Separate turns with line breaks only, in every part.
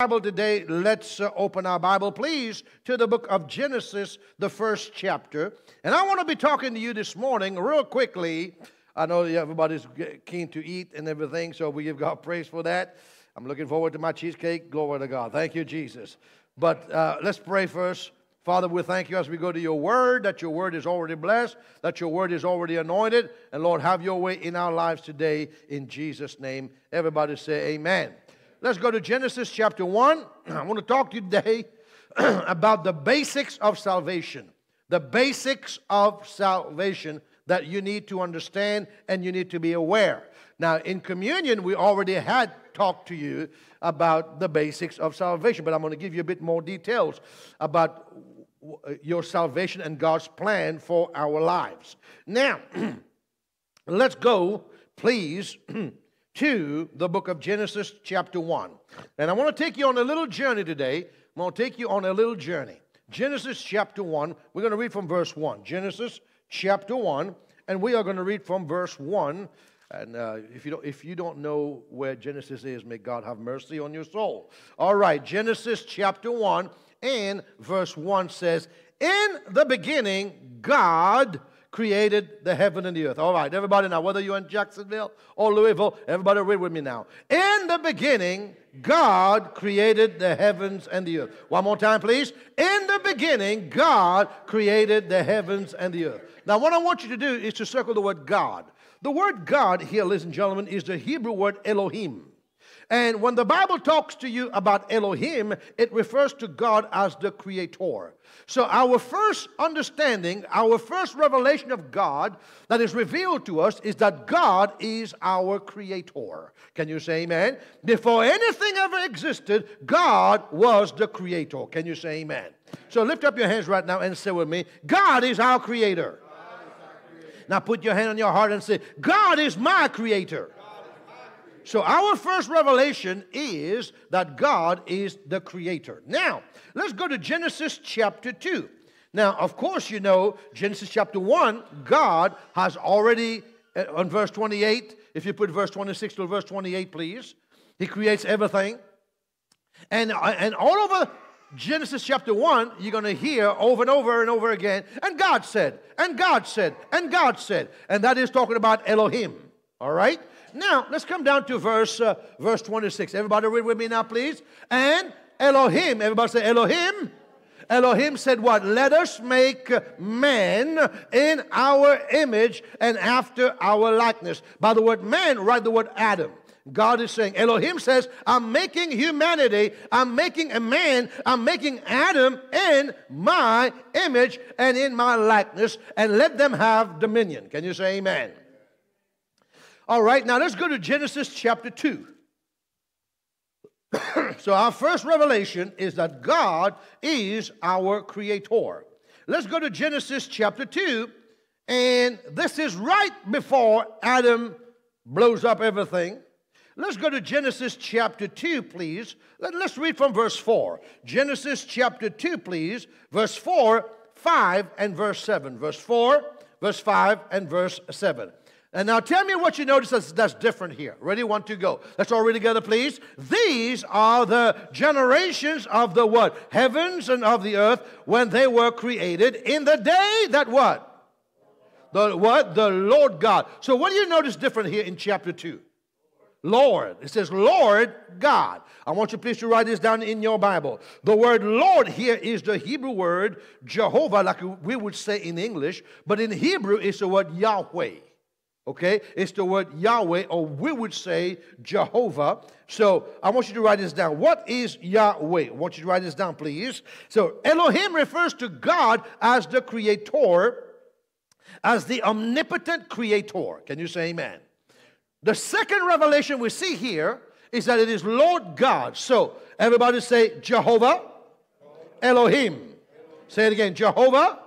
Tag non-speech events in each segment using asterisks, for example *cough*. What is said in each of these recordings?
Bible today, let's uh, open our Bible, please, to the book of Genesis, the first chapter. And I want to be talking to you this morning, real quickly. I know everybody's keen to eat and everything, so we give God praise for that. I'm looking forward to my cheesecake. Glory to God. Thank you, Jesus. But uh, let's pray first. Father, we thank you as we go to your word, that your word is already blessed, that your word is already anointed. And Lord, have your way in our lives today in Jesus' name. Everybody say amen. Let's go to Genesis chapter 1. *clears throat* I want to talk to you today *clears throat* about the basics of salvation. The basics of salvation that you need to understand and you need to be aware. Now, in communion, we already had talked to you about the basics of salvation, but I'm going to give you a bit more details about your salvation and God's plan for our lives. Now, *clears throat* let's go, please. To the book of Genesis, chapter 1. And I want to take you on a little journey today. I'm going to take you on a little journey. Genesis, chapter 1. We're going to read from verse 1. Genesis, chapter 1. And we are going to read from verse 1. And uh, if, you don't, if you don't know where Genesis is, may God have mercy on your soul. All right, Genesis chapter 1 and verse 1 says, In the beginning, God created the heaven and the earth. All right, everybody now, whether you're in Jacksonville or Louisville, everybody read with me now. In the beginning, God created the heavens and the earth. One more time, please. In the beginning, God created the heavens and the earth. Now, what I want you to do is to circle the word God. The word God here, ladies and gentlemen, is the Hebrew word Elohim. And when the Bible talks to you about Elohim, it refers to God as the creator. So, our first understanding, our first revelation of God that is revealed to us is that God is our creator. Can you say amen? Before anything ever existed, God was the creator. Can you say amen? So, lift up your hands right now and say with me God is our creator. Now, put your hand on your heart and say, God is my creator. So, our first revelation is that God is the creator. Now, let's go to Genesis chapter 2. Now, of course, you know, Genesis chapter 1, God has already, uh, on verse 28, if you put verse 26 to verse 28, please, He creates everything. And, uh, and all over Genesis chapter 1, you're going to hear over and over and over again, and God said, and God said, and God said. And that is talking about Elohim. All right? Now, let's come down to verse, uh, verse 26. Everybody read with me now, please. And Elohim, everybody say Elohim. Elohim said, What? Let us make man in our image and after our likeness. By the word man, write the word Adam. God is saying, Elohim says, I'm making humanity, I'm making a man, I'm making Adam in my image and in my likeness, and let them have dominion. Can you say amen? All right, now let's go to Genesis chapter 2. *clears throat* so, our first revelation is that God is our creator. Let's go to Genesis chapter 2, and this is right before Adam blows up everything. Let's go to Genesis chapter 2, please. Let, us read from verse 4. Genesis chapter 2, please. Verse 4, 5, and verse 7. Verse 4, verse 5, and verse 7. And now tell me what you notice that's, that's different here. Ready? One, two, go. Let's all read together, please. These are the generations of the what? Heavens and of the earth when they were created in the day that what? The what? The Lord God. So what do you notice different here in chapter 2? Lord. It says Lord God. I want you please to write this down in your Bible. The word Lord here is the Hebrew word Jehovah, like we would say in English, but in Hebrew it's the word Yahweh. Okay? It's the word Yahweh, or we would say Jehovah. So I want you to write this down. What is Yahweh? I want you to write this down, please. So Elohim refers to God as the creator, as the omnipotent creator. Can you say amen? The second revelation we see here is that it is Lord God. So everybody say Jehovah, Elohim. Say it again Jehovah,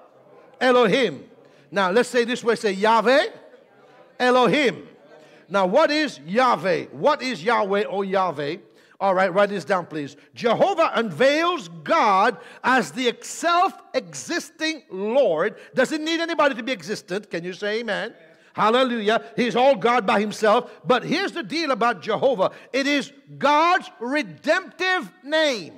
Elohim. Now let's say this way say Yahweh. Elohim. Now, what is Yahweh? What is Yahweh or Yahweh? All right, write this down, please. Jehovah unveils God as the self existing Lord. Doesn't need anybody to be existent. Can you say amen? Hallelujah. He's all God by himself. But here's the deal about Jehovah it is God's redemptive name.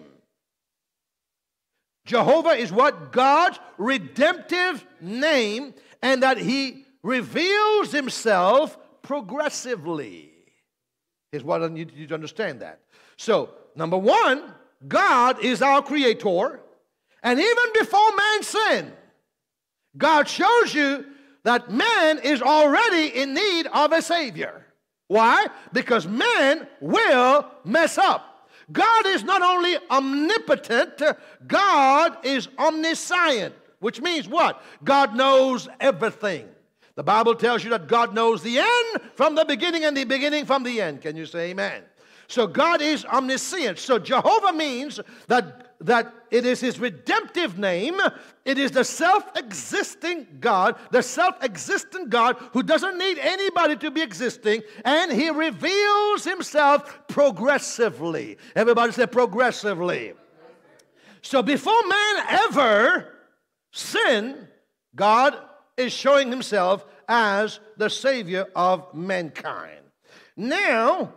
Jehovah is what? God's redemptive name, and that he reveals himself progressively. Is what I need you to understand that. So, number one, God is our creator. And even before man sinned, God shows you that man is already in need of a Savior. Why? Because man will mess up. God is not only omnipotent, God is omniscient, which means what? God knows everything. The Bible tells you that God knows the end from the beginning and the beginning from the end. Can you say amen? So God is omniscient. So Jehovah means that that it is his redemptive name. It is the self existing God, the self existent God who doesn't need anybody to be existing, and he reveals himself progressively. Everybody say progressively. So before man ever sinned, God is showing himself as the Savior of mankind. Now,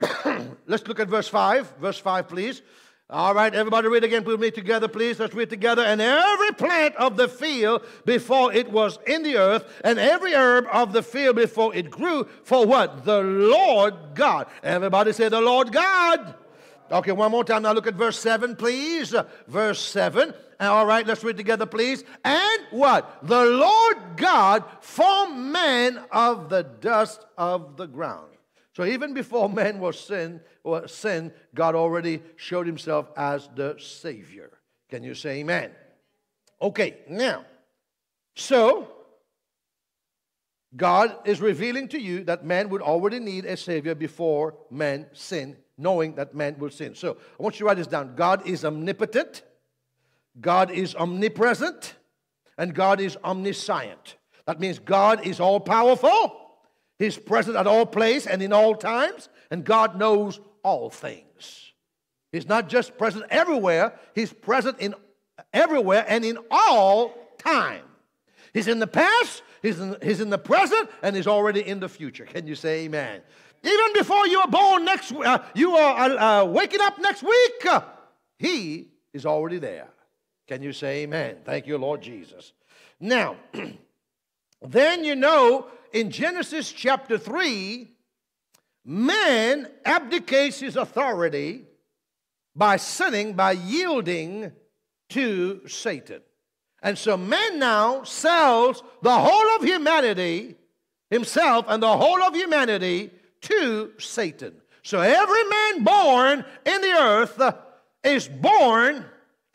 *coughs* let's look at verse 5. Verse 5, please. All right, everybody read again with me together, please. Let's read together. And every plant of the field before it was in the earth, and every herb of the field before it grew, for what? The Lord God. Everybody say, The Lord God. Okay, one more time. Now look at verse 7, please. Verse 7. Uh, all right, let's read together, please. And what? The Lord God formed man of the dust of the ground. So even before man was sin, or sin, God already showed himself as the Savior. Can you say amen? Okay, now, so God is revealing to you that man would already need a Savior before man sin, knowing that man will sin. So I want you to write this down. God is omnipotent, God is omnipresent, and God is omniscient. That means God is all powerful. He's present at all places and in all times, and God knows all things. He's not just present everywhere, He's present in everywhere and in all time. He's in the past, He's in, he's in the present, and He's already in the future. Can you say amen? Even before you are born next, uh, you are uh, uh, waking up next week, uh, He is already there. Can you say amen? Thank you, Lord Jesus. Now, *clears throat* then you know in Genesis chapter 3, man abdicates his authority by sinning, by yielding to Satan. And so man now sells the whole of humanity, himself and the whole of humanity, to Satan. So every man born in the earth uh, is born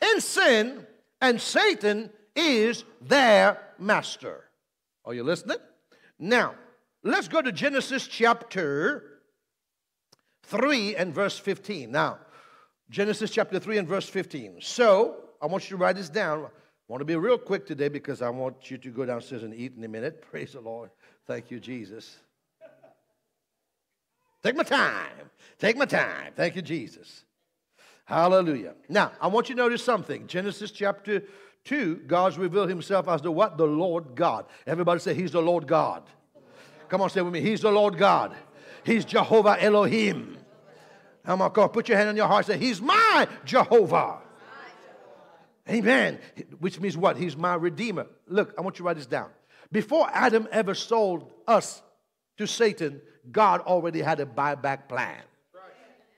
in sin, and Satan is their master. Are you listening? Now, let's go to Genesis chapter 3 and verse 15. Now, Genesis chapter 3 and verse 15. So, I want you to write this down. I want to be real quick today because I want you to go downstairs and eat in a minute. *laughs* Praise the Lord. Thank you, Jesus. Take my time. Take my time. Thank you, Jesus. Hallelujah. Now, I want you to notice something. Genesis chapter 2, God's revealed himself as the what? The Lord God. Everybody say, He's the Lord God. Come on, say with me. He's the Lord God. He's Jehovah Elohim. Come on, go. Put your hand on your heart. Say, He's my Jehovah. Amen. Which means what? He's my Redeemer. Look, I want you to write this down. Before Adam ever sold us to Satan, God already had a buyback plan.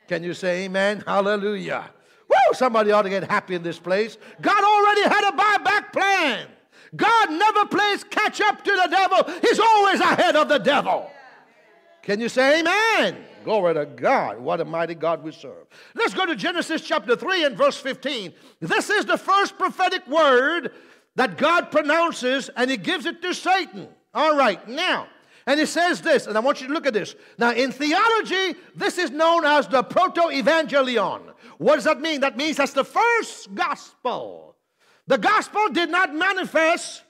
Can you say amen? Hallelujah. Woo! Somebody ought to get happy in this place. God already had a buyback plan. God never plays catch up to the devil, He's always ahead of the devil. Can you say amen? Glory to God. What a mighty God we serve. Let's go to Genesis chapter 3 and verse 15. This is the first prophetic word that God pronounces and He gives it to Satan. All right, now, and He says this, and I want you to look at this. Now, in theology, this is known as the proto evangelion. What does that mean? That means that's the first gospel. The gospel did not manifest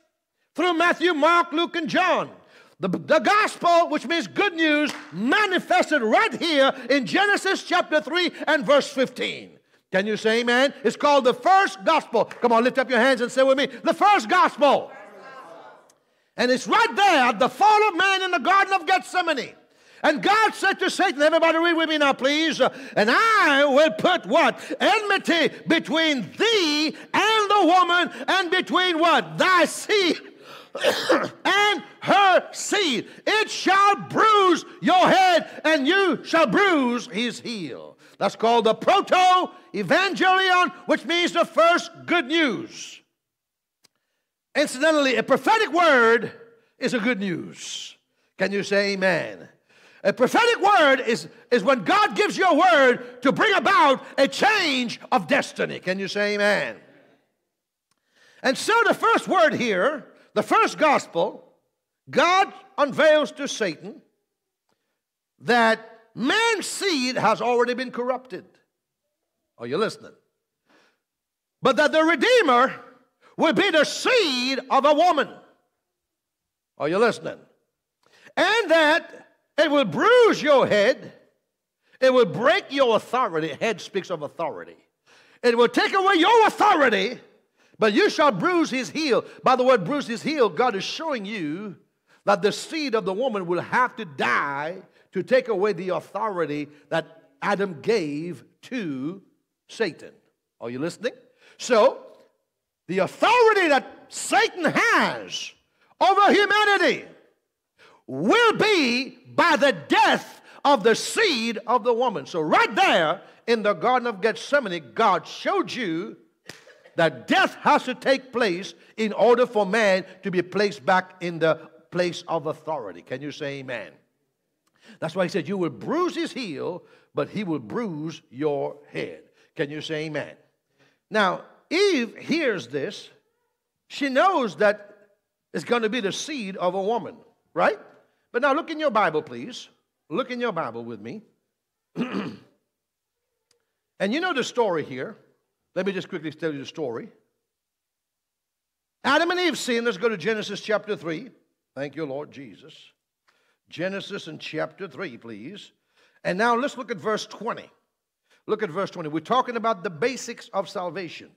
through Matthew, Mark, Luke, and John. The, the gospel, which means good news, manifested right here in Genesis chapter 3 and verse 15. Can you say amen? It's called the first gospel. Come on, lift up your hands and say with me, the first gospel. And it's right there at the fall of man in the Garden of Gethsemane. And God said to Satan, everybody read with me now, please. And I will put what? Enmity between thee and the woman, and between what? Thy seed *coughs* and her seed. It shall bruise your head, and you shall bruise his heel. That's called the proto evangelion, which means the first good news. Incidentally, a prophetic word is a good news. Can you say amen? A prophetic word is, is when God gives you a word to bring about a change of destiny. Can you say amen? And so the first word here, the first gospel, God unveils to Satan that man's seed has already been corrupted. Are you listening? But that the Redeemer will be the seed of a woman. Are you listening? And that it will bruise your head, it will break your authority. Head speaks of authority. It will take away your authority, but you shall bruise his heel. By the word bruise his heel, God is showing you that the seed of the woman will have to die to take away the authority that Adam gave to Satan. Are you listening? So, the authority that Satan has over humanity will be by the death of the seed of the woman. So, right there in the Garden of Gethsemane, God showed you that death has to take place in order for man to be placed back in the place of authority. Can you say amen? That's why he said, You will bruise his heel, but he will bruise your head. Can you say amen? Now, Eve hears this. She knows that it's going to be the seed of a woman, right? But now look in your Bible, please. Look in your Bible with me. *clears throat* and you know the story here. Let me just quickly tell you the story. Adam and Eve sin. Let's go to Genesis chapter 3. Thank you, Lord Jesus. Genesis and chapter 3, please. And now let's look at verse 20. Look at verse 20. We're talking about the basics of salvation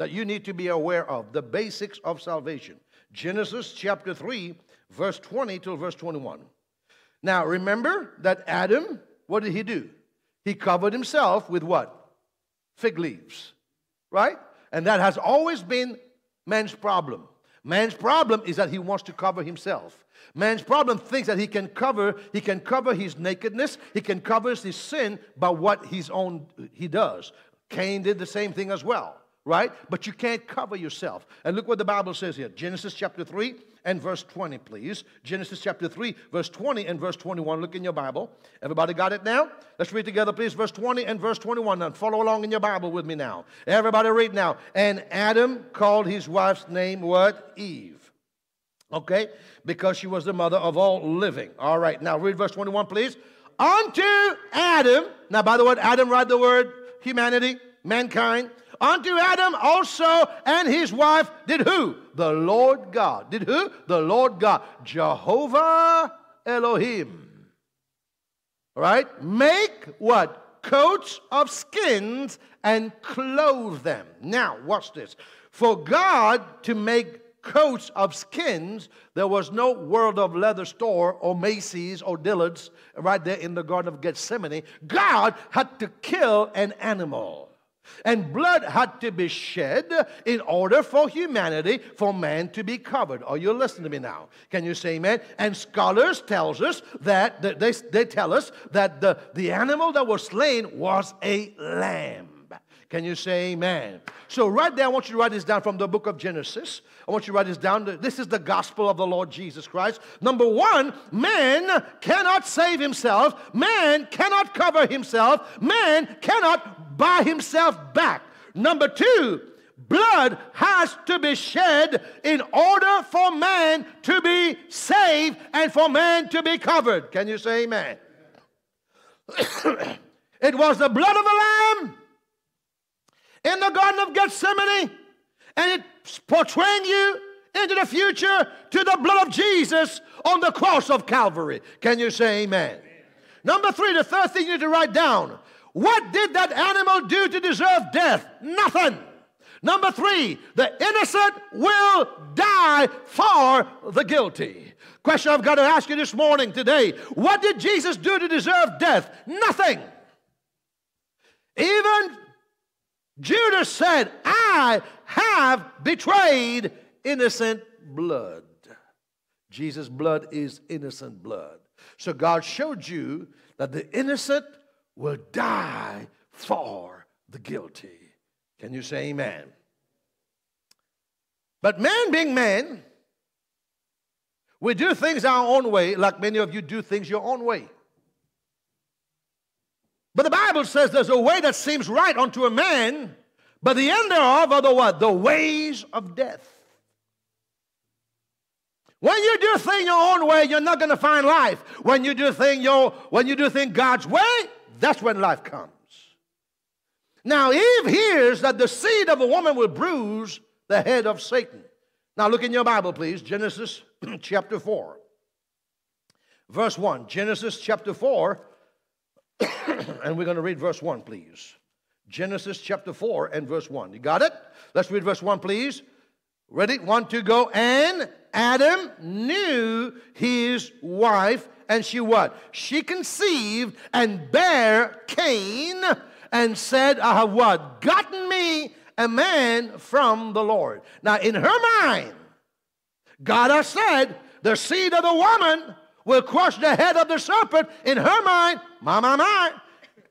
that you need to be aware of. The basics of salvation. Genesis chapter 3, verse 20 till verse 21. Now remember that Adam, what did he do? He covered himself with what? Fig leaves, right? And that has always been man's problem. Man's problem is that he wants to cover himself. Man's problem thinks that he can cover, he can cover his nakedness, he can cover his sin by what his own he does. Cain did the same thing as well right? But you can't cover yourself. And look what the Bible says here Genesis chapter 3 and verse 20, please. Genesis chapter 3, verse 20 and verse 21. Look in your Bible. Everybody got it now? Let's read together, please. Verse 20 and verse 21. Now follow along in your Bible with me now. Everybody read now. And Adam called his wife's name what? Eve. Okay? Because she was the mother of all living. All right. Now read verse 21, please. Unto Adam. Now, by the way, Adam, write the word humanity, mankind Unto Adam also and his wife did who? The Lord God. Did who? The Lord God. Jehovah Elohim. All right? Make what? Coats of skins and clothe them. Now, watch this. For God to make coats of skins, there was no World of Leather store or Macy's or Dillard's right there in the Garden of Gethsemane. God had to kill an animal. And blood had to be shed in order for humanity, for man to be covered. Are you listening to me now? Can you say amen? And scholars tells us that, they, they tell us that the, the animal that was slain was a lamb. Can you say amen? So, right there, I want you to write this down from the book of Genesis. I want you to write this down. This is the gospel of the Lord Jesus Christ. Number one, man cannot save himself, man cannot cover himself, man cannot buy himself back. Number two, blood has to be shed in order for man to be saved and for man to be covered. Can you say amen? *coughs* it was the blood of the Lamb in the Garden of Gethsemane, and it's portraying you into the future to the blood of Jesus on the cross of Calvary. Can you say amen? amen? Number three, the third thing you need to write down. What did that animal do to deserve death? Nothing. Number three, the innocent will die for the guilty. Question I've got to ask you this morning, today what did Jesus do to deserve death? Nothing. Even Judas said, I have betrayed innocent blood. Jesus' blood is innocent blood. So God showed you that the innocent will die for the guilty. Can you say amen? But man being man, we do things our own way, like many of you do things your own way. But the Bible says there's a way that seems right unto a man, but the end thereof are the what? The ways of death. When you do things your own way, you're not going to find life. When you do things your, when you do things God's way, that's when life comes. Now Eve hears that the seed of a woman will bruise the head of Satan. Now look in your Bible, please. Genesis *clears throat* chapter 4. Verse 1. Genesis chapter 4. *coughs* and we're going to read verse 1, please. Genesis chapter 4 and verse 1. You got it? Let's read verse 1, please. Ready? One, two, go. And Adam knew his wife, and she what? She conceived and bare Cain, and said, I have what? Gotten me a man from the Lord. Now, in her mind, God has said, the seed of the woman will crush the head of the serpent. In her mind, my, my, my,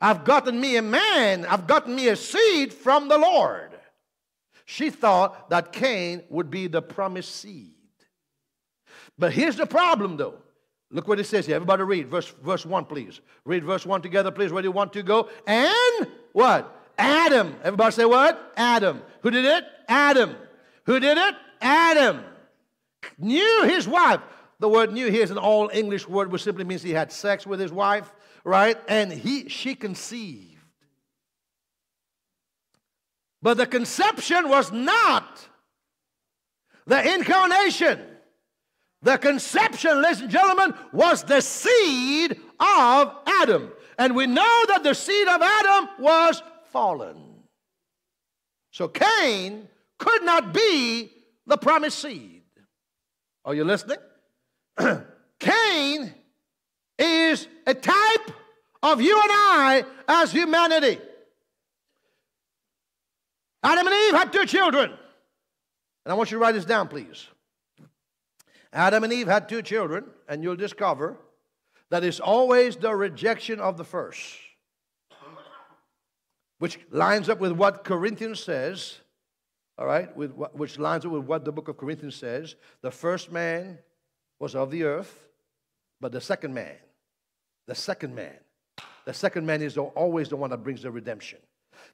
I've gotten me a man, I've gotten me a seed from the Lord. She thought that Cain would be the promised seed. But here's the problem, though. Look what it says here. Everybody read verse, verse 1, please. Read verse 1 together, please. where do you want to go. And what? Adam. Everybody say what? Adam. Who did it? Adam. Who did it? Adam. Knew his wife. The word knew here is an all English word which simply means he had sex with his wife, right? And he she conceived. But the conception was not the incarnation. The conception, ladies and gentlemen, was the seed of Adam. And we know that the seed of Adam was fallen. So Cain could not be the promised seed. Are you listening? *clears throat* Cain is a type of you and I as humanity. Adam and Eve had two children. And I want you to write this down, please. Adam and Eve had two children, and you'll discover that it's always the rejection of the first, which lines up with what Corinthians says, all right, with what, which lines up with what the book of Corinthians says. The first man was of the earth, but the second man, the second man, the second man is always the one that brings the redemption.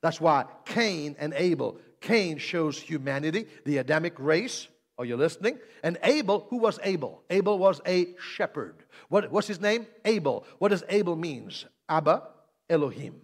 That's why Cain and Abel, Cain shows humanity, the Adamic race. Are you listening? And Abel, who was Abel? Abel was a shepherd. What, what's his name? Abel. What does Abel means? Abba Elohim.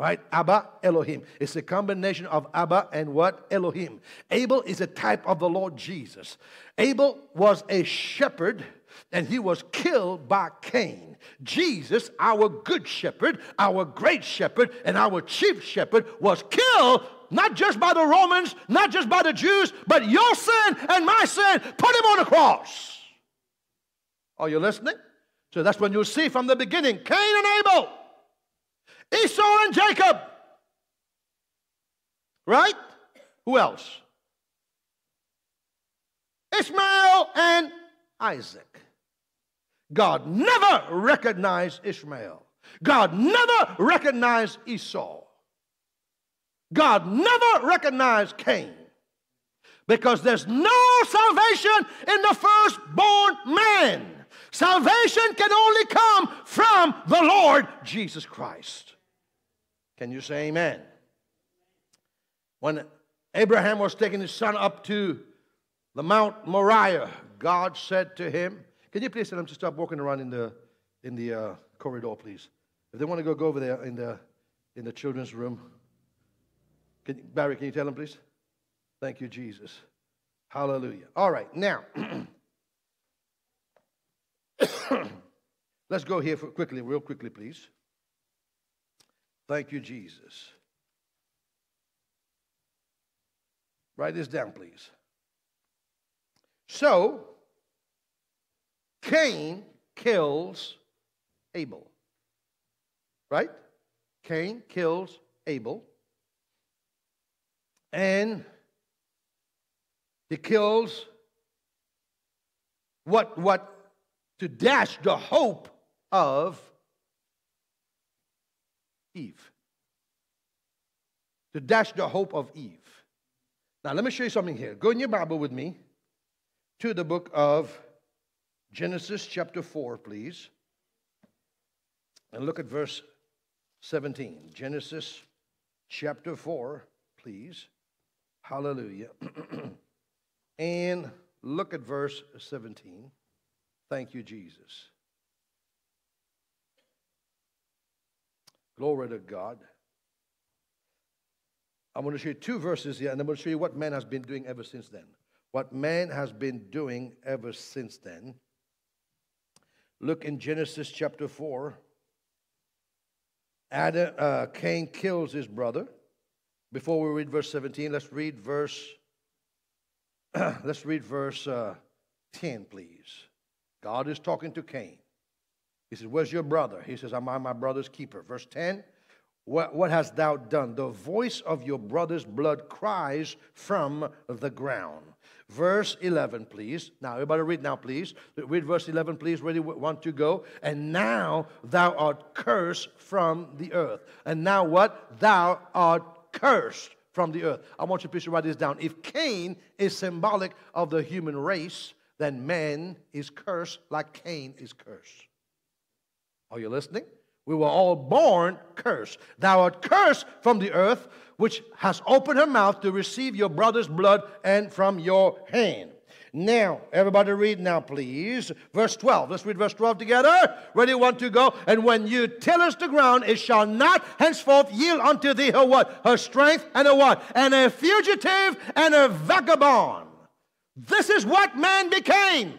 Right? Abba Elohim. It's a combination of Abba and what? Elohim. Abel is a type of the Lord Jesus. Abel was a shepherd and he was killed by Cain. Jesus, our good shepherd, our great shepherd, and our chief shepherd, was killed not just by the Romans, not just by the Jews, but your sin and my sin. Put him on the cross. Are you listening? So that's when you'll see from the beginning Cain and Abel, Esau and Jacob. Right? Who else? Ishmael and Isaac. God never recognized Ishmael. God never recognized Esau. God never recognized Cain. Because there's no salvation in the firstborn man. Salvation can only come from the Lord Jesus Christ. Can you say amen? When Abraham was taking his son up to the Mount Moriah, God said to him, can you please tell them to stop walking around in the, in the uh, corridor, please? If they want to go, go over there in the, in the children's room. Can, Barry, can you tell them, please? Thank you, Jesus. Hallelujah. All right, now, *clears throat* let's go here for quickly, real quickly, please. Thank you, Jesus. Write this down, please. So, Cain kills Abel. Right? Cain kills Abel. And he kills what, what to dash the hope of Eve. To dash the hope of Eve. Now, let me show you something here. Go in your Bible with me to the book of Genesis, chapter 4, please. And look at verse 17. Genesis, chapter 4, please. Hallelujah. *clears throat* and look at verse 17. Thank you, Jesus. Glory to God. I'm going to show you two verses here, and I'm going to show you what man has been doing ever since then. What man has been doing ever since then. Look in Genesis chapter 4. Adam, uh, Cain kills his brother. Before we read verse 17, let's read verse. *clears throat* let's read verse uh, 10, please. God is talking to Cain. He says, Where's your brother? He says, "I Am I my brother's keeper? Verse 10 what, what hast thou done? The voice of your brother's blood cries from the ground. Verse 11, please. Now, everybody read now, please. Read verse 11, please. Ready, want to go? And now thou art cursed from the earth. And now what? Thou art cursed from the earth. I want you please write this down. If Cain is symbolic of the human race, then man is cursed like Cain is cursed. Are you listening? We were all born cursed. Thou art cursed from the earth, which has opened her mouth to receive your brother's blood and from your hand. Now, everybody read now, please. Verse 12. Let's read verse 12 together. Ready, one to go. And when you tillest the ground, it shall not henceforth yield unto thee her what? Her strength and a what? And a fugitive and a vagabond. This is what man became.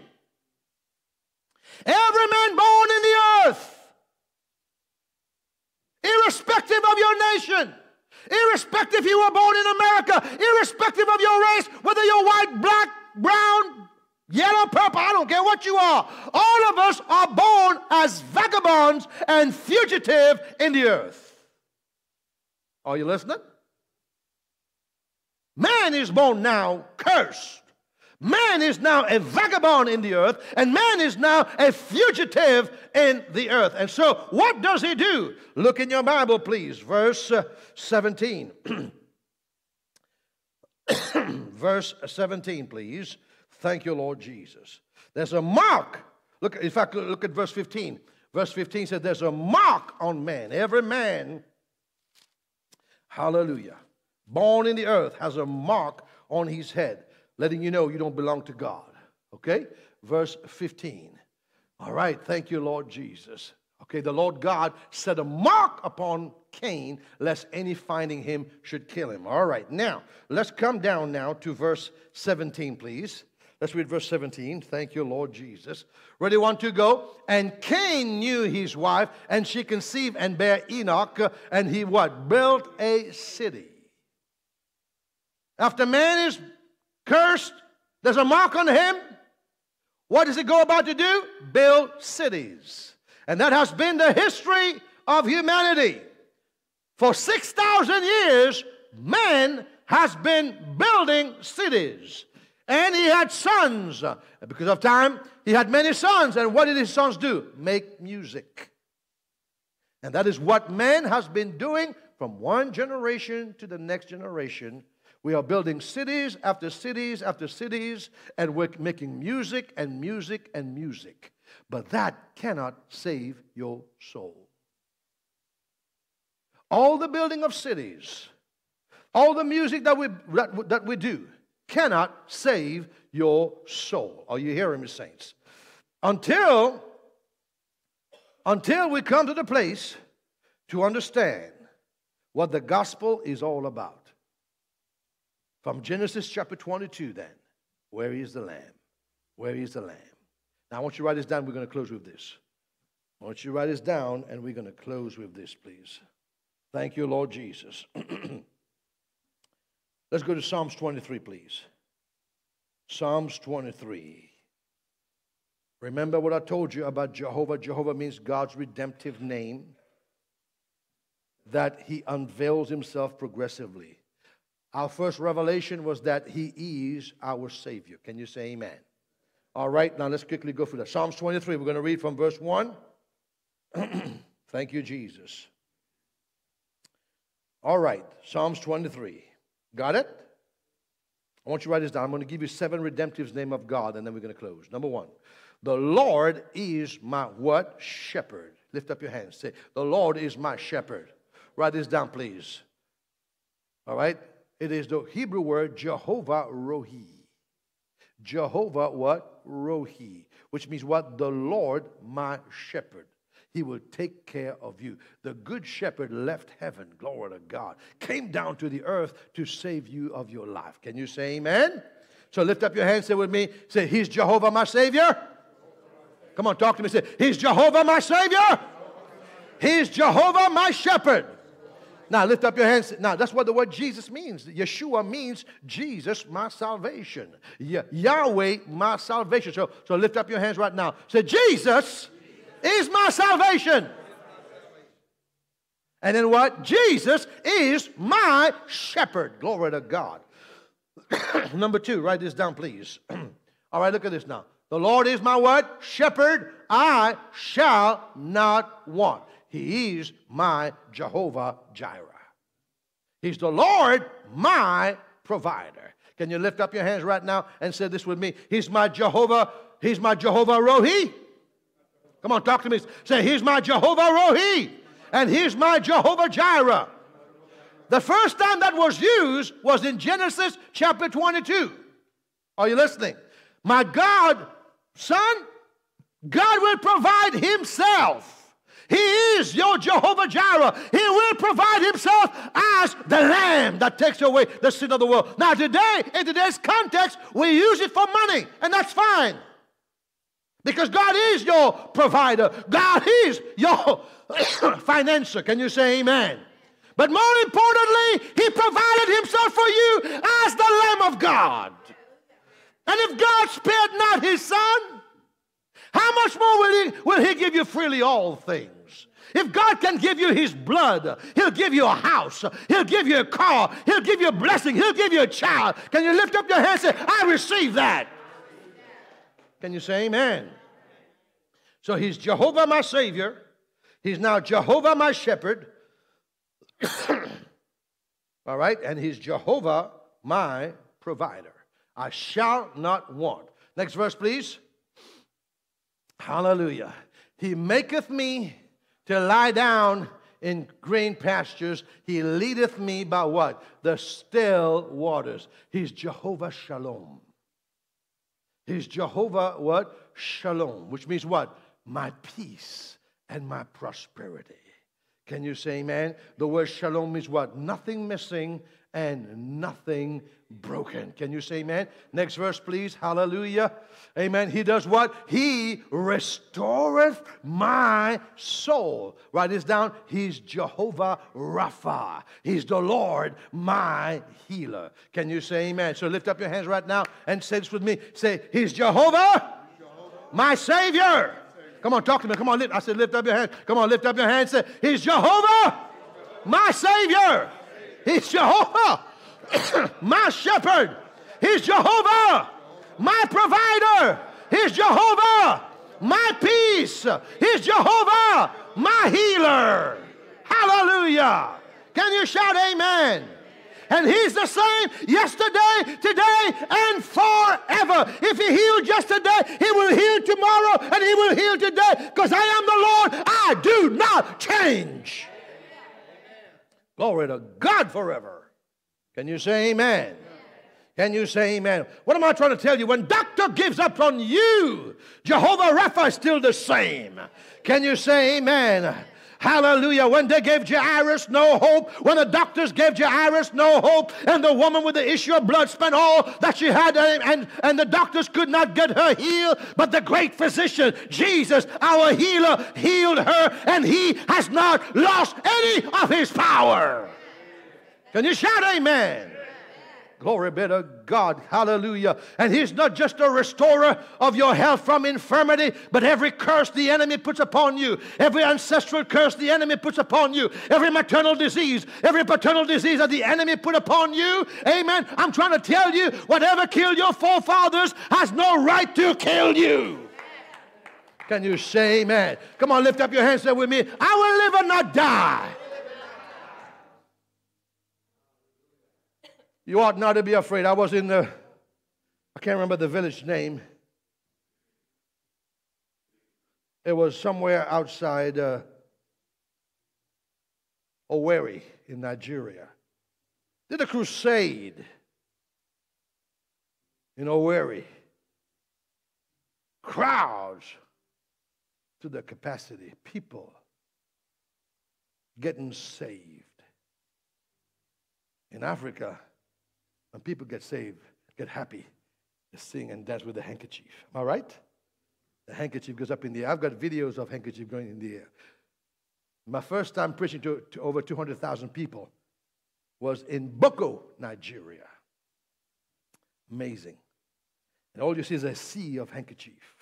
Every man born in the earth irrespective of your nation, irrespective if you were born in America, irrespective of your race, whether you're white, black, brown, yellow, purple, I don't care what you are. All of us are born as vagabonds and fugitive in the earth. Are you listening? Man is born now cursed. Man is now a vagabond in the earth, and man is now a fugitive in the earth. And so, what does he do? Look in your Bible, please, verse uh, 17. *clears throat* verse 17, please. Thank you, Lord Jesus. There's a mark. Look, in fact, look at verse 15. Verse 15 says, There's a mark on man. Every man, hallelujah, born in the earth has a mark on his head letting you know you don't belong to God. Okay? Verse 15. All right, thank you, Lord Jesus. Okay, the Lord God set a mark upon Cain, lest any finding him should kill him. All right, now let's come down now to verse 17, please. Let's read verse 17. Thank you, Lord Jesus. Ready, one to go. And Cain knew his wife, and she conceived and bare Enoch, and he what? Built a city. After man is cursed, there's a mark on him. What does he go about to do? Build cities. And that has been the history of humanity. For 6,000 years, man has been building cities. And he had sons. Because of time, he had many sons. And what did his sons do? Make music. And that is what man has been doing from one generation to the next generation we are building cities after cities after cities, and we're making music and music and music. But that cannot save your soul. All the building of cities, all the music that we, that, we do, cannot save your soul. Are you hearing me, saints? Until, until we come to the place to understand what the gospel is all about. From Genesis chapter 22, then, where is the lamb? Where is the lamb? Now, I want you to write this down. We're going to close with this. I want you to write this down, and we're going to close with this, please. Thank you, Lord Jesus. *clears throat* Let's go to Psalms 23, please. Psalms 23. Remember what I told you about Jehovah? Jehovah means God's redemptive name, that he unveils himself progressively. Our first revelation was that he is our Savior. Can you say amen? All right, now let's quickly go through that. Psalms 23, we're going to read from verse 1. *clears throat* Thank you, Jesus. All right, Psalms 23. Got it? I want you to write this down. I'm going to give you seven redemptives name of God, and then we're going to close. Number one, the Lord is my what? Shepherd. Lift up your hands. Say, the Lord is my shepherd. Write this down, please. All right? It is the Hebrew word Jehovah Rohi. Jehovah what? Rohi. Which means what? The Lord my shepherd. He will take care of you. The good shepherd left heaven, glory to God, came down to the earth to save you of your life. Can you say amen? So lift up your hands, say with me, say, He's Jehovah my Savior. Come on, talk to me. Say, He's Jehovah my Savior. He's Jehovah my shepherd. Now lift up your hands. Now that's what the word Jesus means. Yeshua means Jesus, my salvation. Yahweh, my salvation. So, so lift up your hands right now. Say, Jesus is my salvation. And then what? Jesus is my shepherd. Glory to God. *coughs* Number two, write this down, please. *clears throat* All right, look at this now. The Lord is my what? Shepherd. I shall not want. He is my Jehovah Jireh. He's the Lord, my provider. Can you lift up your hands right now and say this with me? He's my Jehovah. He's my Jehovah Rohi. Come on, talk to me. Say, He's my Jehovah Rohi, and He's my Jehovah Jireh. The first time that was used was in Genesis chapter 22. Are you listening? My God, son, God will provide Himself. He is your Jehovah Jireh. He will provide Himself as the Lamb that takes away the sin of the world. Now, today, in today's context, we use it for money, and that's fine. Because God is your provider, God is your *coughs* financer. Can you say amen? But more importantly, He provided Himself for you as the Lamb of God. And if God spared not His Son, how much more will He, will he give you freely all things? If God can give you His blood, He'll give you a house, He'll give you a car, He'll give you a blessing, He'll give you a child. Can you lift up your hands and say, I receive that? Can you say amen? So he's Jehovah my Savior. He's now Jehovah my shepherd. *coughs* All right? And he's Jehovah my provider. I shall not want. Next verse, please. Hallelujah. He maketh me to lie down in green pastures. He leadeth me by what? The still waters. He's Jehovah Shalom. He's Jehovah what? Shalom, which means what? My peace and my prosperity. Can you say amen? The word shalom means what? Nothing missing and nothing broken. Can you say amen? Next verse, please. Hallelujah. Amen. He does what? He restoreth my soul. Write this down. He's Jehovah Rapha. He's the Lord, my healer. Can you say amen? So lift up your hands right now and say this with me. Say, He's Jehovah, my Savior. Come on, talk to me. Come on, lift. I said, lift up your hands. Come on, lift up your hands. Say, He's Jehovah, my Savior. He's Jehovah, *coughs* my shepherd. He's Jehovah, my provider. He's Jehovah, my peace. He's Jehovah, my healer. Hallelujah. Can you shout amen? And He's the same yesterday, today, and forever. If He healed yesterday, He will heal tomorrow and He will heal today because I am the Lord. I do not change. Glory to God forever. Can you say amen? Can you say amen? What am I trying to tell you? When doctor gives up on you, Jehovah Rapha is still the same. Can you say amen? Hallelujah. When they gave Jairus no hope, when the doctors gave Jairus no hope, and the woman with the issue of blood spent all that she had, and, and the doctors could not get her healed, but the great physician, Jesus, our healer, healed her, and he has not lost any of his power. Can you shout amen? Glory be to God. Hallelujah. And He's not just a restorer of your health from infirmity, but every curse the enemy puts upon you, every ancestral curse the enemy puts upon you, every maternal disease, every paternal disease that the enemy put upon you. Amen. I'm trying to tell you, whatever killed your forefathers has no right to kill you. Can you say amen? Come on, lift up your hands and say with me, I will live and not die. You ought not to be afraid. I was in the, I can't remember the village name. It was somewhere outside uh, Owerri in Nigeria. Did a crusade in Owerri. Crowds to the capacity, people getting saved. In Africa, when people get saved, get happy, they sing and dance with the handkerchief. Am I right? The handkerchief goes up in the air. I've got videos of handkerchief going in the air. My first time preaching to, to over 200,000 people was in Boko, Nigeria. Amazing. And all you see is a sea of handkerchief.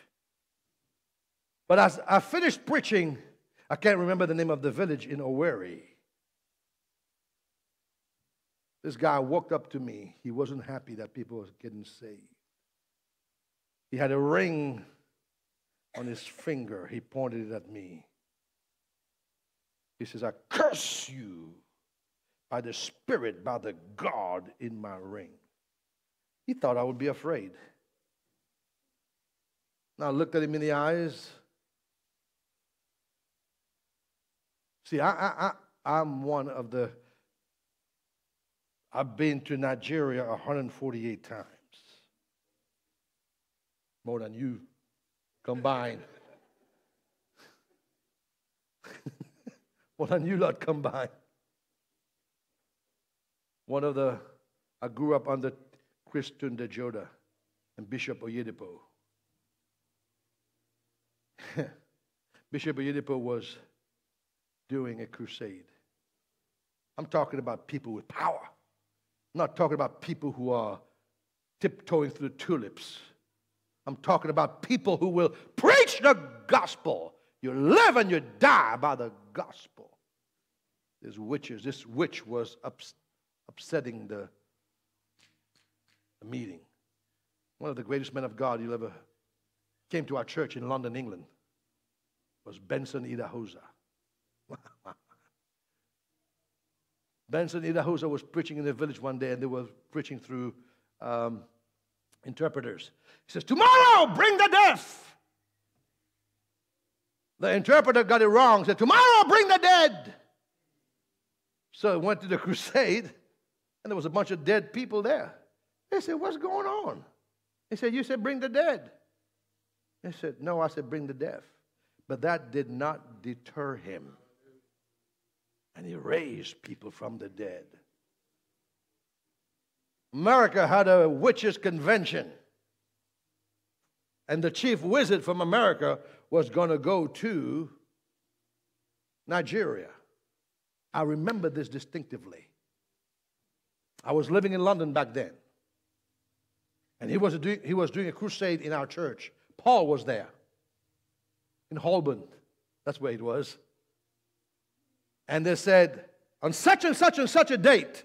But as I finished preaching, I can't remember the name of the village in Owerri. This guy walked up to me. He wasn't happy that people were getting saved. He had a ring on his finger. He pointed it at me. He says, I curse you by the Spirit, by the God in my ring. He thought I would be afraid. Now I looked at him in the eyes. See, I, I, I, I'm one of the I've been to Nigeria 148 times. More than you combined. *laughs* More than you lot combined. One of the, I grew up under Chris Tunde Joda and Bishop Oyedepo. *laughs* Bishop Oyedepo was doing a crusade. I'm talking about people with power. I'm not talking about people who are tiptoeing through the tulips. I'm talking about people who will preach the gospel. You live and you die by the gospel. There's witches. This witch was ups- upsetting the, the meeting. One of the greatest men of God you'll ever came to our church in London, England, was Benson Idahosa. Benson Idahosa was preaching in the village one day, and they were preaching through um, interpreters. He says, Tomorrow, bring the deaf. The interpreter got it wrong, He said, Tomorrow, bring the dead. So he went to the *laughs* crusade, and there was a bunch of dead people there. They said, What's going on? He said, You said, Bring the dead. They said, No, I said, Bring the deaf. But that did not deter him and he raised people from the dead. America had a witches' convention, and the chief wizard from America was going to go to Nigeria. I remember this distinctively. I was living in London back then. And he was, doing, he was doing a crusade in our church. Paul was there in Holborn. That's where it was and they said, on such and such and such a date,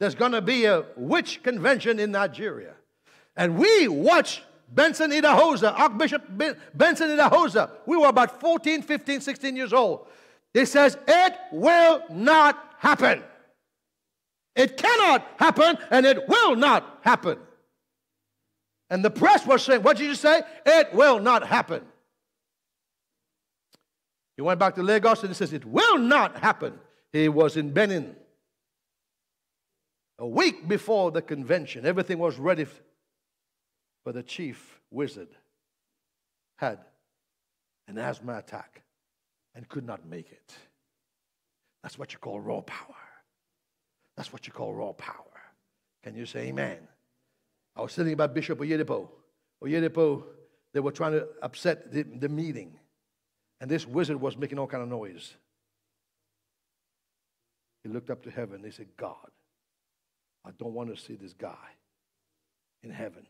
there's going to be a witch convention in Nigeria. And we watched Benson Idahosa, Archbishop Benson Idahosa. We were about 14, 15, 16 years old. He says, It will not happen. It cannot happen, and it will not happen. And the press was saying, What did you say? It will not happen. He went back to Lagos and he says, It will not happen. He was in Benin. A week before the convention, everything was ready, but the chief wizard had an asthma attack and could not make it. That's what you call raw power. That's what you call raw power. Can you say amen? I was thinking about Bishop Oyedepo. Oyedepo, they were trying to upset the, the meeting. And this wizard was making all kind of noise. He looked up to heaven. He said, God, I don't want to see this guy in heaven.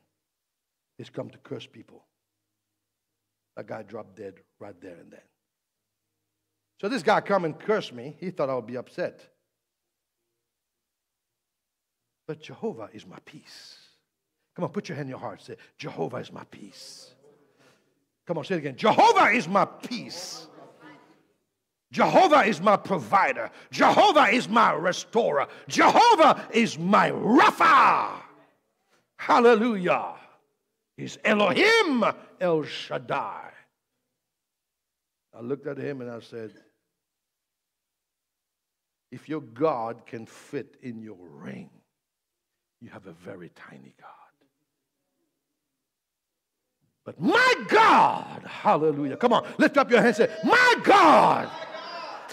He's come to curse people. That guy dropped dead right there and then. So this guy come and curse me. He thought I would be upset. But Jehovah is my peace. Come on, put your hand in your heart. Say, Jehovah is my peace. Come on, say it again. Jehovah is my peace. Jehovah is my provider. Jehovah is my restorer. Jehovah is my Rapha. Hallelujah. He's Elohim El Shaddai. I looked at him and I said, If your God can fit in your ring, you have a very tiny God. But my God, hallelujah. Come on, lift up your hands and say, My God.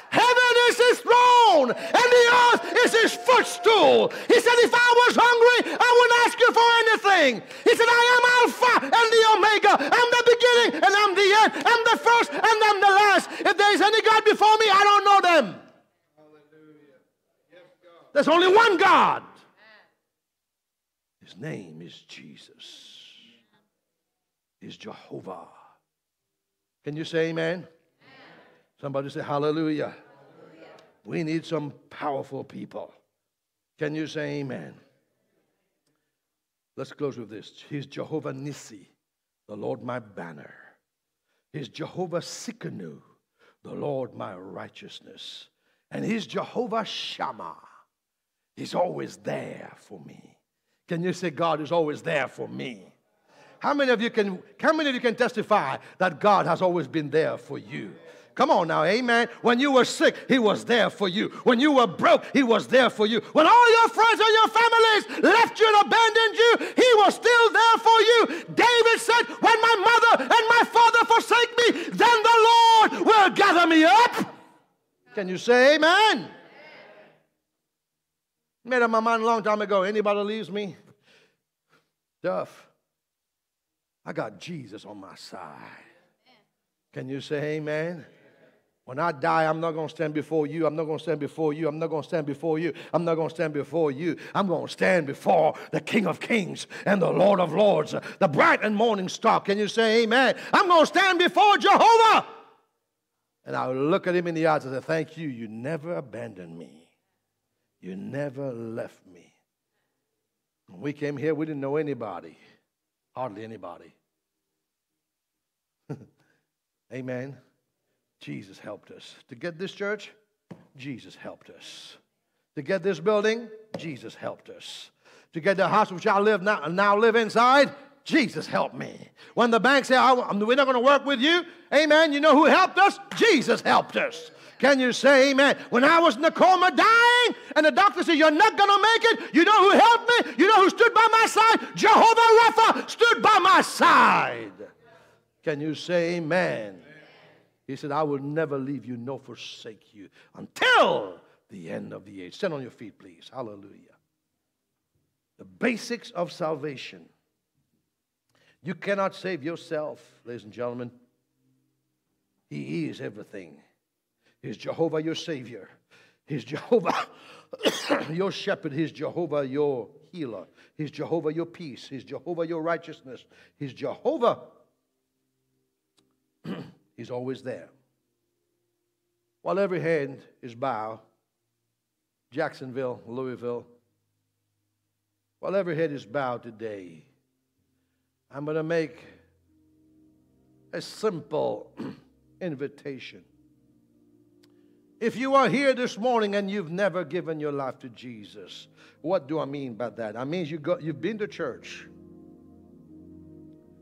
Heaven is his throne and the earth is his footstool. He said, If I was hungry, I wouldn't ask you for anything. He said, I am Alpha and the Omega. I'm the beginning and I'm the end. I'm the first and I'm the last. If there is any God before me, I don't know them. There's only one God. His name is Jesus is Jehovah. Can you say amen? amen. Somebody say hallelujah. hallelujah. We need some powerful people. Can you say amen? Let's close with this. He's Jehovah Nissi, the Lord my banner. He's Jehovah Tsidkenu, the Lord my righteousness. And he's Jehovah Shammah. He's always there for me. Can you say God is always there for me? How many of you can how many of you can testify that God has always been there for you? Come on now, amen. When you were sick, he was there for you. When you were broke, he was there for you. When all your friends and your families left you and abandoned you, he was still there for you. David said, When my mother and my father forsake me, then the Lord will gather me up. Can you say amen? Made up my mind a long time ago. Anybody leaves me? Duff. I got Jesus on my side. Can you say amen? When I die, I'm not going to stand before you. I'm not going to stand before you. I'm not going to stand before you. I'm not going to stand before you. I'm going to stand before the King of Kings and the Lord of Lords, the bright and morning star. Can you say amen? I'm going to stand before Jehovah. And I will look at him in the eyes and say, Thank you. You never abandoned me. You never left me. When we came here, we didn't know anybody. Hardly anybody. *laughs* Amen. Jesus helped us. To get this church, Jesus helped us. To get this building, Jesus helped us. To get the house which I live now, now live inside, Jesus helped me. When the bank said, we're not going to work with you, amen, you know who helped us? Jesus helped us. Can you say amen? When I was in the coma dying, and the doctor said, You're not going to make it, you know who helped me? You know who stood by my side? Jehovah Rapha stood by my side. Can you say amen? He said, I will never leave you nor forsake you until the end of the age. Stand on your feet, please. Hallelujah. The basics of salvation. You cannot save yourself, ladies and gentlemen. He is everything. He's Jehovah your Savior. He's Jehovah *coughs* your shepherd. He's Jehovah your healer. He's Jehovah your peace. He's Jehovah your righteousness. He's Jehovah. *coughs* He's always there. While every head is bowed, Jacksonville, Louisville, while every head is bowed today, I'm going to make a simple *coughs* invitation if you are here this morning and you've never given your life to Jesus, what do I mean by that? I mean you go, you've been to church.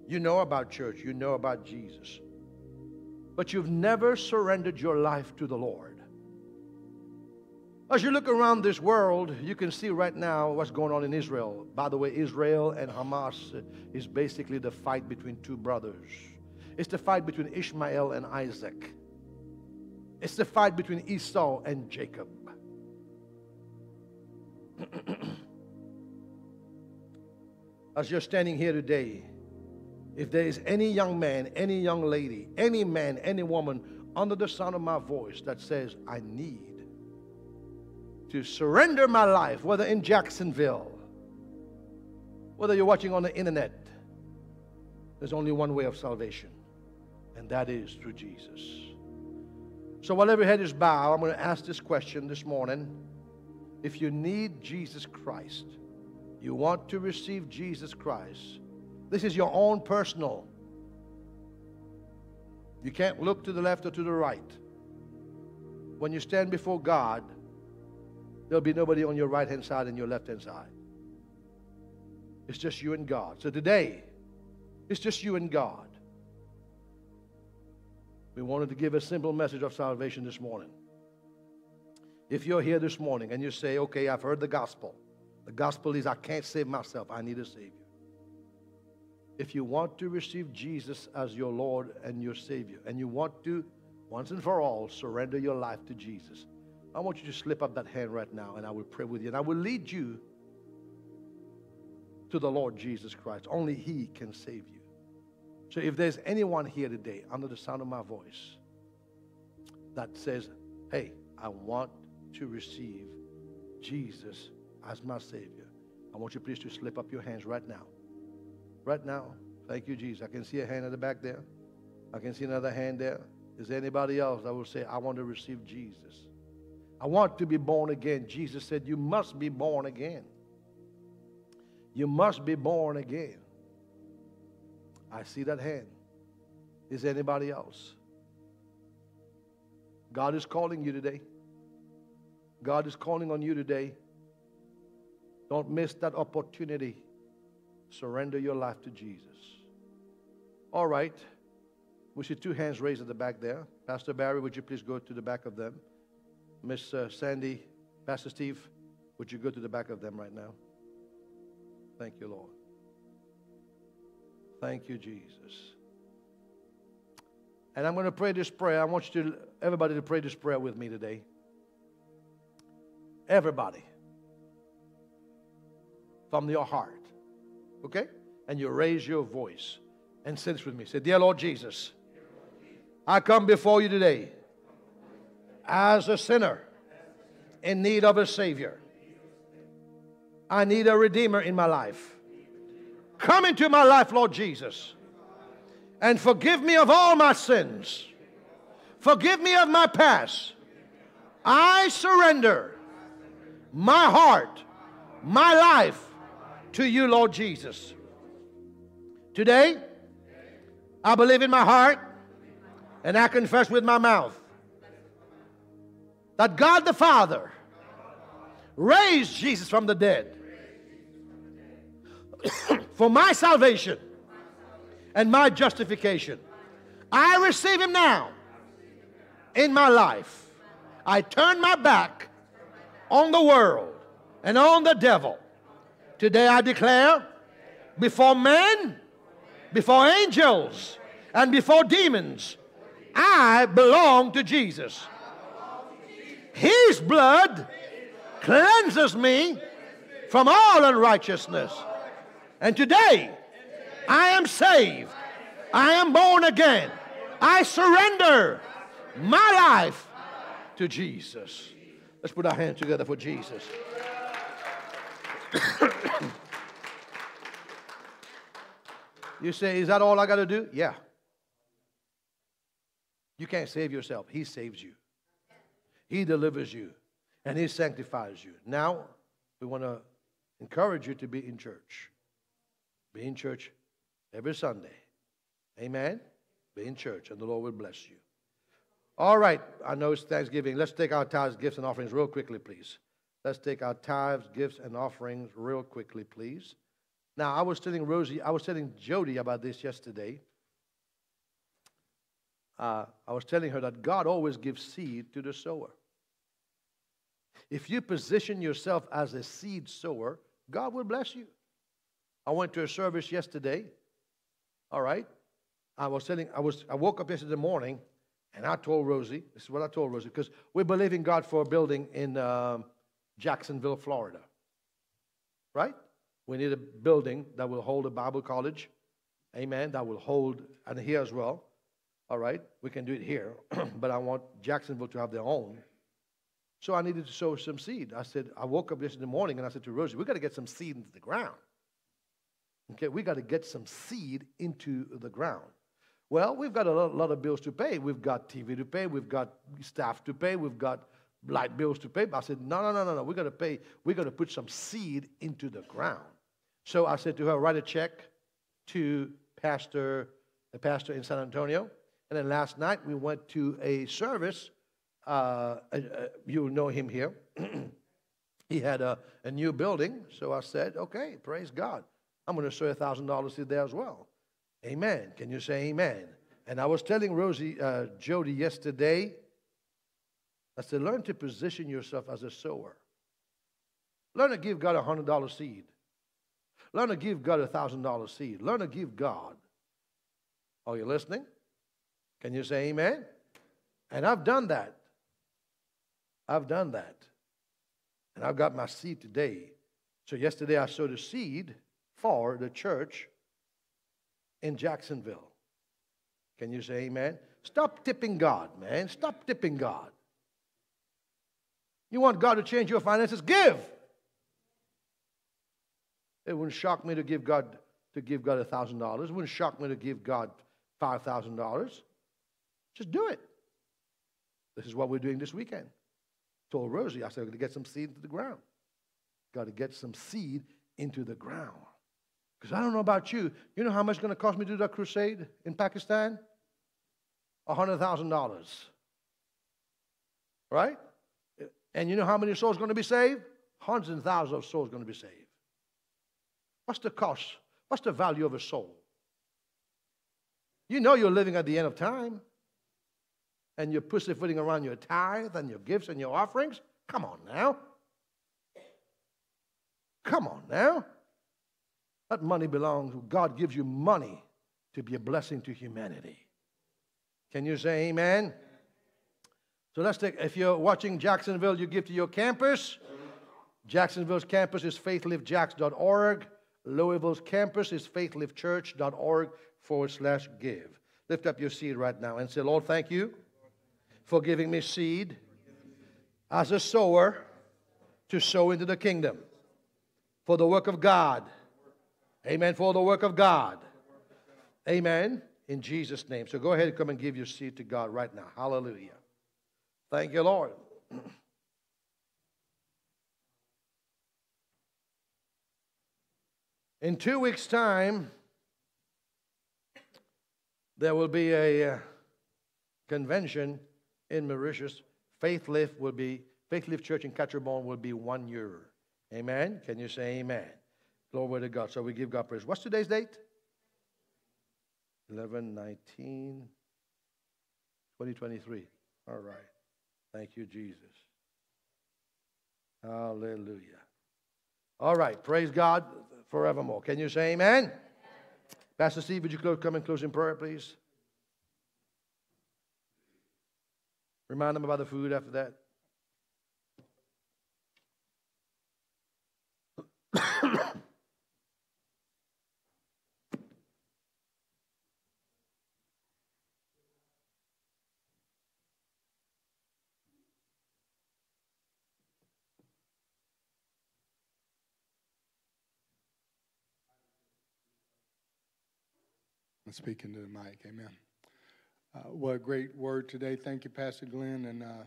You know about church, you know about Jesus. But you've never surrendered your life to the Lord. As you look around this world, you can see right now what's going on in Israel. By the way, Israel and Hamas is basically the fight between two brothers. It's the fight between Ishmael and Isaac. It's the fight between Esau and Jacob. *clears throat* As you're standing here today, if there is any young man, any young lady, any man, any woman under the sound of my voice that says, I need to surrender my life, whether in Jacksonville, whether you're watching on the internet, there's only one way of salvation, and that is through Jesus. So, while every head is bowed, I'm going to ask this question this morning. If you need Jesus Christ, you want to receive Jesus Christ, this is your own personal. You can't look to the left or to the right. When you stand before God, there'll be nobody on your right hand side and your left hand side. It's just you and God. So today, it's just you and God. We wanted to give a simple message of salvation this morning. If you're here this morning and you say, okay, I've heard the gospel, the gospel is I can't save myself, I need a Savior. If you want to receive Jesus as your Lord and your Savior, and you want to, once and for all, surrender your life to Jesus, I want you to slip up that hand right now and I will pray with you. And I will lead you to the Lord Jesus Christ. Only He can save you. So if there's anyone here today under the sound of my voice that says, hey, I want to receive Jesus as my Savior, I want you please to slip up your hands right now. Right now. Thank you, Jesus. I can see a hand at the back there. I can see another hand there. Is there anybody else that will say, I want to receive Jesus? I want to be born again. Jesus said, You must be born again. You must be born again. I see that hand. Is anybody else? God is calling you today. God is calling on you today. Don't miss that opportunity. Surrender your life to Jesus. All right. We see two hands raised at the back there. Pastor Barry, would you please go to the back of them? Miss uh, Sandy, Pastor Steve, would you go to the back of them right now? Thank you, Lord. Thank you, Jesus. And I'm going to pray this prayer. I want you to, everybody to pray this prayer with me today. Everybody. From your heart. Okay? And you raise your voice and say this with me. Say, Dear Lord Jesus, I come before you today as a sinner in need of a Savior. I need a Redeemer in my life. Come into my life, Lord Jesus, and forgive me of all my sins. Forgive me of my past. I surrender my heart, my life to you, Lord Jesus. Today, I believe in my heart and I confess with my mouth that God the Father raised Jesus from the dead for my salvation and my justification. I receive Him now in my life. I turn my back on the world and on the devil. Today I declare before men, before angels, and before demons, I belong to Jesus. His blood cleanses me from all unrighteousness. And today, I am saved. I am born again. I surrender my life to Jesus. Let's put our hands together for Jesus. *coughs* you say, Is that all I got to do? Yeah. You can't save yourself. He saves you, He delivers you, and He sanctifies you. Now, we want to encourage you to be in church. Be in church every Sunday. Amen? Be in church, and the Lord will bless you. All right, I know it's Thanksgiving. Let's take our tithes, gifts, and offerings real quickly, please. Let's take our tithes, gifts, and offerings real quickly, please. Now, I was telling Rosie, I was telling Jody about this yesterday. Uh, I was telling her that God always gives seed to the sower. If you position yourself as a seed sower, God will bless you. I went to a service yesterday. All right. I was telling, I was, I woke up yesterday morning, and I told Rosie, this is what I told Rosie, because we're believing God for a building in um, Jacksonville, Florida. Right? We need a building that will hold a Bible college. Amen. That will hold, and here as well. All right. We can do it here, *clears throat* but I want Jacksonville to have their own. So I needed to sow some seed. I said, I woke up yesterday morning and I said to Rosie, we got to get some seed into the ground. Okay, we got to get some seed into the ground. Well, we've got a lot, lot, of bills to pay. We've got TV to pay. We've got staff to pay. We've got light bills to pay. But I said, no, no, no, no, no. We got to pay. We got to put some seed into the ground. So I said to her, write a check to Pastor, the pastor in San Antonio. And then last night we went to a service. Uh, uh, uh you'll know him here. *clears throat* he had a, a new building. So I said, okay, praise God. I'm going to sow a $1,000 seed there as well. Amen. Can you say amen? And I was telling Rosie, uh, Jody yesterday, I said, learn to position yourself as a sower. Learn to give God a $100 seed. Learn to give God a $1,000 seed. Learn to give God. Are you listening? Can you say amen? And I've done that. I've done that. And I've got my seed today. So yesterday I sowed a seed for the church in Jacksonville. Can you say amen? Stop tipping God, man. Stop tipping God. You want God to change your finances? Give. It wouldn't shock me to give God to give God thousand dollars. It wouldn't shock me to give God five thousand dollars. Just do it. This is what we're doing this weekend. Told Rosie, I said, got to get some seed into the ground. Got to get some seed into the ground. Because I don't know about you. You know how much it's going to cost me to do that crusade in Pakistan? $100,000. Right? And you know how many souls are going to be saved? Hundreds and thousands of souls are going to be saved. What's the cost? What's the value of a soul? You know you're living at the end of time. And you're pussyfooting around your tithe and your gifts and your offerings? Come on now. Come on now. That money belongs, God gives you money to be a blessing to humanity. Can you say amen? So let's take, if you're watching Jacksonville, you give to your campus. Jacksonville's campus is faithliftjacks.org. Louisville's campus is faithliftchurch.org forward slash give. Lift up your seed right now and say, Lord, thank you for giving me seed as a sower to sow into the kingdom for the work of God Amen. For the work of God. Amen. In Jesus' name. So go ahead and come and give your seat to God right now. Hallelujah. Thank you, Lord. *clears throat* In two weeks' time, there will be a uh, convention in Mauritius. Faith Lift will be Faith Lift Church in Quatre Bornes will be one year. Amen. Can you say amen? Glory to God. So we give God praise. What's today's date? 11 19 2023. All right. Thank you, Jesus. Hallelujah. All right. Praise God forevermore. Can you say amen? amen. Pastor Steve, would you come and close in prayer, please? Remind them about the food after that.
Speaking to the mic. Amen. Uh, what a great word today. Thank you, Pastor Glenn. And, uh,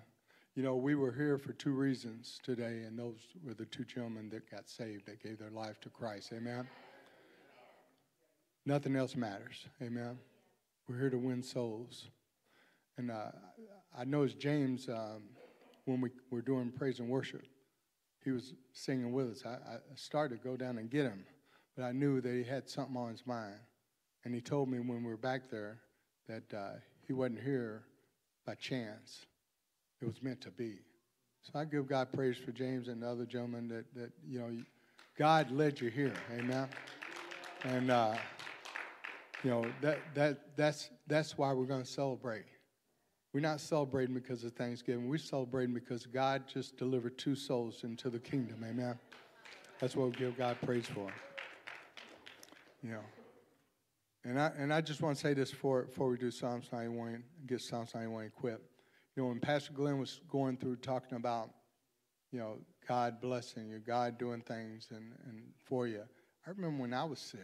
you know, we were here for two reasons today, and those were the two gentlemen that got saved, that gave their life to Christ. Amen. Nothing else matters. Amen. We're here to win souls. And uh, I noticed James, um, when we were doing praise and worship, he was singing with us. I, I started to go down and get him, but I knew that he had something on his mind. And he told me when we were back there that uh, he wasn't here by chance. It was meant to be. So I give God praise for James and the other gentlemen that, that you know, God led you here. Amen. And, uh, you know, that, that, that's, that's why we're going to celebrate. We're not celebrating because of Thanksgiving. We're celebrating because God just delivered two souls into the kingdom. Amen. That's what we give God praise for. You know. And I, and I just want to say this before, before we do Psalms 91, get Psalms 91 equipped. You know, when Pastor Glenn was going through talking about you know, God blessing you, God doing things and, and for you. I remember when I was sick.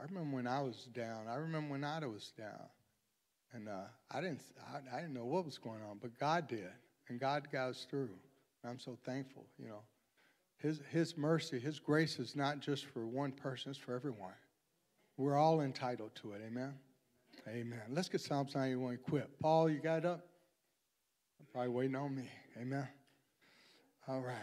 I remember when I was down. I remember when I was down. And uh, I, didn't, I, I didn't know what was going on, but God did. And God got us through. And I'm so thankful, you know. His, his mercy, His grace is not just for one person, it's for everyone. We're all entitled to it. Amen? Amen. Let's get Psalms 91 equipped. Paul, you got it up? Probably waiting on me. Amen. All right.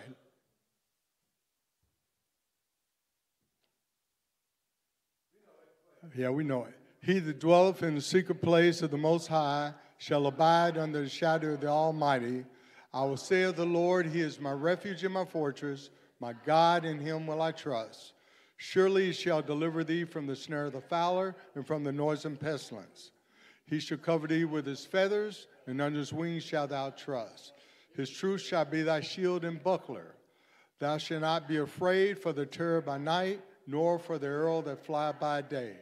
Yeah, we know it. He that dwelleth in the secret place of the Most High shall abide under the shadow of the Almighty. I will say of the Lord, He is my refuge and my fortress. My God, in Him will I trust. Surely He shall deliver thee from the snare of the fowler and from the noisome pestilence. He shall cover thee with His feathers, and under His wings shalt thou trust. His truth shall be thy shield and buckler. Thou shalt not be afraid for the terror by night, nor for the arrow that fly by day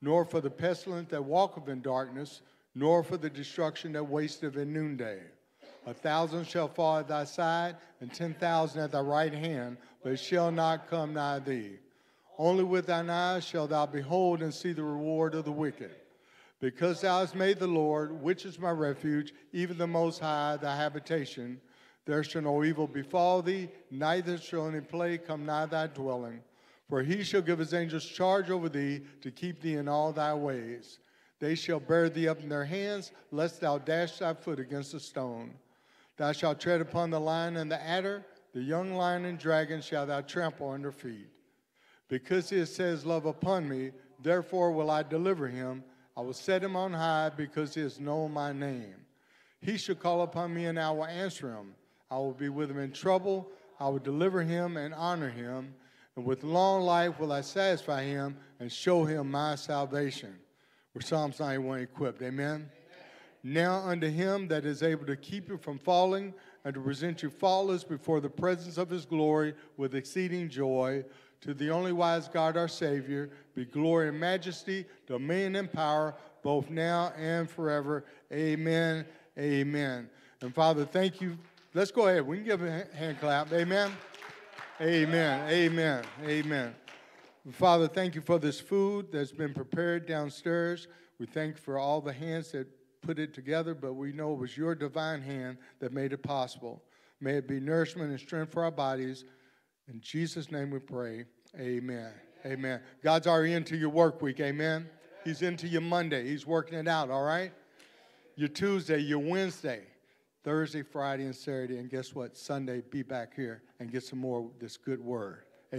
nor for the pestilence that walketh in darkness, nor for the destruction that wasteth in noonday. A thousand shall fall at thy side, and ten thousand at thy right hand, but it shall not come nigh thee. Only with thine eyes shalt thou behold and see the reward of the wicked. Because thou hast made the Lord, which is my refuge, even the Most High, thy habitation, there shall no evil befall thee, neither shall any plague come nigh thy dwelling. For he shall give his angels charge over thee to keep thee in all thy ways. They shall bear thee up in their hands, lest thou dash thy foot against a stone. Thou shalt tread upon the lion and the adder, the young lion and dragon shall thou trample under feet. Because he set love upon me, therefore will I deliver him. I will set him on high because he has known my name. He shall call upon me and I will answer him. I will be with him in trouble. I will deliver him and honor him and with long life will I satisfy him and show him my salvation. We're Psalms 91 equipped. Amen? Amen? Now unto him that is able to keep you from falling and to present you faultless before the presence of his glory with exceeding joy, to the only wise God our Savior, be glory and majesty, dominion and power, both now and forever. Amen. Amen. And Father, thank you. Let's go ahead. We can give a hand clap. Amen. Amen. Amen. Amen. Father, thank you for this food that's been prepared downstairs. We thank you for all the hands that put it together, but we know it was your divine hand that made it possible. May it be nourishment and strength for our bodies. In Jesus' name we pray. Amen. Amen. God's already into your work week. Amen. He's into your Monday. He's working it out, all right? Your Tuesday, your Wednesday. Thursday, Friday, and Saturday. And guess what? Sunday, be back here and get some more of this good word.